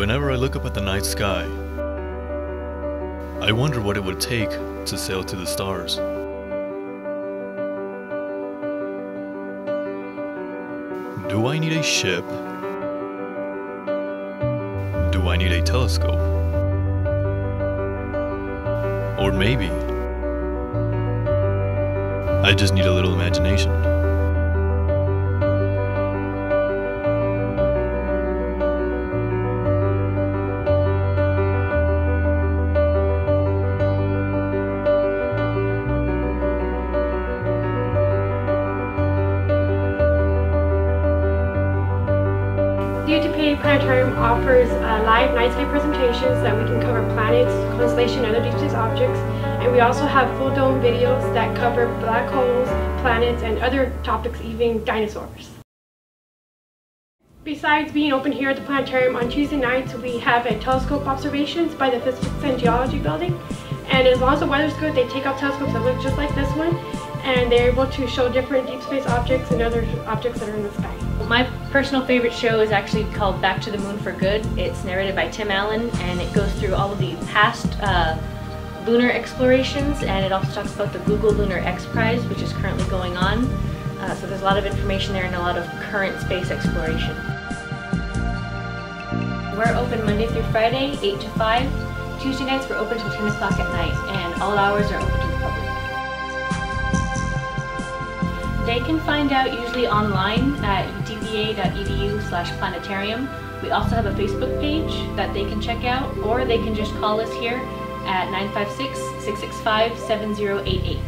Whenever I look up at the night sky, I wonder what it would take to sail to the stars. Do I need a ship? Do I need a telescope? Or maybe I just need a little imagination. The UTPA Planetarium offers uh, live night sky presentations that we can cover planets, constellations, and other deep space objects. And we also have full dome videos that cover black holes, planets, and other topics, even dinosaurs. Besides being open here at the planetarium on Tuesday nights, we have a telescope observations by the Physics and Geology building. And as long as the weather's good, they take out telescopes that look just like this one, and they're able to show different deep space objects and other objects that are in the sky. My personal favorite show is actually called Back to the Moon for Good. It's narrated by Tim Allen and it goes through all of the past uh, lunar explorations and it also talks about the Google Lunar X Prize, which is currently going on. Uh, so there's a lot of information there and a lot of current space exploration. We're open Monday through Friday, 8 to 5. Tuesday nights we're open till 10 o'clock at night and all hours are open They can find out usually online at utpa.edu slash planetarium. We also have a Facebook page that they can check out or they can just call us here at 956-665-7088.